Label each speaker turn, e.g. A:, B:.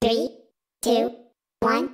A: Three, two, one,